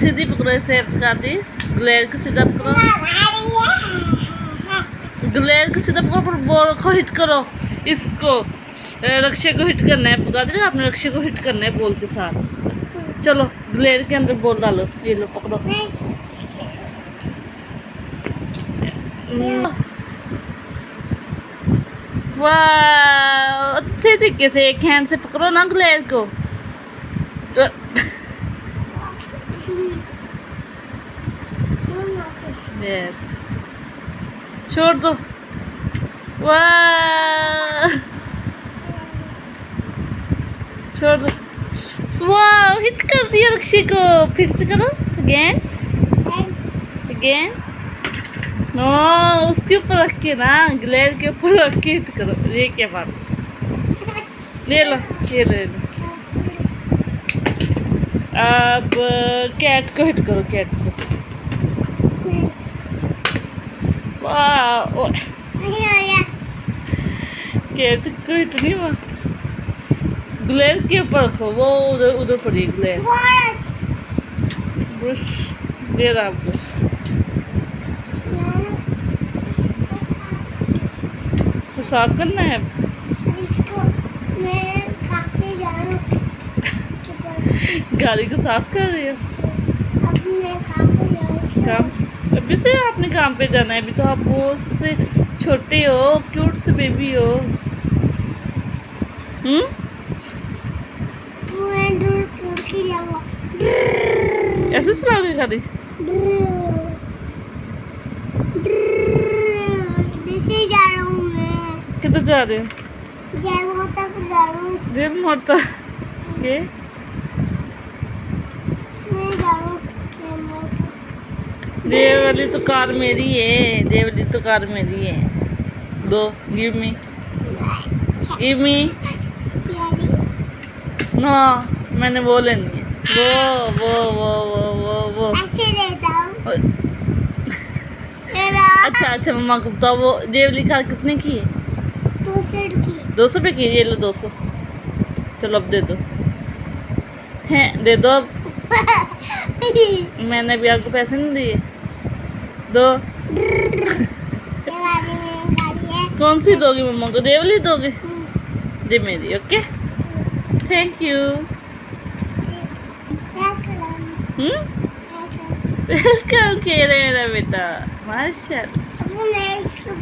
सीधी पकड़ो इसे दी ग्लेयर को सीधा पकड़ो। ग्लेयर को सीधा पकड़ो पर बॉल को हिट करो। इसको रक्षे को हिट करना है पकड़ा दे आपने रक्षे को हिट करना है बॉल के साथ। चलो ग्लेयर के अंदर बॉल डालो ये लो पकड़ो। वाह अच्छे तरीके से एक हैंड से पकड़ो ना ग्लेयर को। तो यस छोड़ दो छोड़ दो वाह हिट कर दिया रक्षी को फिर से करो अगेन अगेन नो उसके ऊपर रख के ना ग्लेयर के ऊपर रख के हिट करो ये क्या बात ले लो ये ले लो अब कैट को हिट करो कैट को। वाह कैट को हिट नहीं हुआ। ग्लेयर के ऊपर रखो, वो उधर उधर पड़ी ग्लेयर ब्रश दे रहा ब्रश इसको साफ़ करना है। गाड़ी को साफ़ कर रही हो? काम? अभी से आपने काम पे जाना है अभी तो आप बहुत से छोटे हो क्यूट से बेबी हो। हम्म? ऐसे चलाओगे गाड़ी? जा रहा हूँ मैं किधर जा रहे हो? जय माता को जा रहा हूँ। जय माता के? मैं जा रहा हूँ जय माता देव वाली तो कार मेरी है देव वाली तो कार मेरी है। दो give me give me no मैंने वो लेनी है। वो वो वो वो वो वो। ऐसे देता हूँ अच्छा अच्छा मम्मा को बताओ वो देवली कार कितने की है? दो सौ रुपये की। ये लो दो सौ। चलो अब दे दो। हैं दे दो अब। मैंने अभी आपको पैसे नहीं दिए। दो। ये कौन सी दोगी मम्मा को? देवली दोगे? हम्म, दे मेरी ओके? थैंक यू वेलकम कह रहे मेरा बेटा। माशा अब मैं इसको